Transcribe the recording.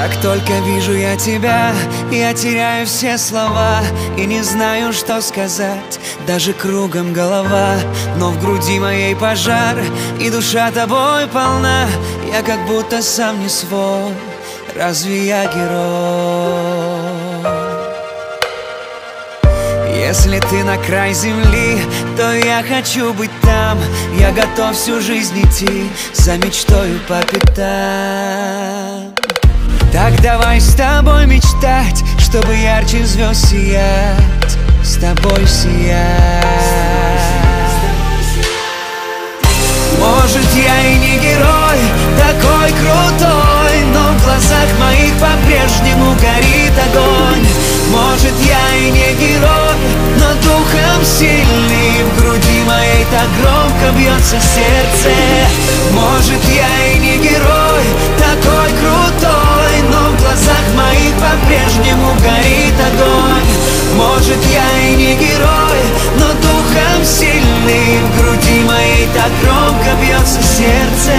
Как только вижу я тебя, я теряю все слова И не знаю, что сказать, даже кругом голова Но в груди моей пожар, и душа тобой полна. Я как будто сам не свой, разве я герой? Если ты на край земли, то я хочу быть там. Я готов всю жизнь идти за мечтою по пятам давай с тобой мечтать, чтобы ярче звезд сиять, с тобой сиять. Может, я и не герой, такой крутой, но в глазах моих по-прежнему горит огонь. Может, я и не герой, но духом сильный, в груди моей так громко бьется сердце. Может, я горит огонь. Может я и не герой, но духом сильный В груди моей так громко бьется сердце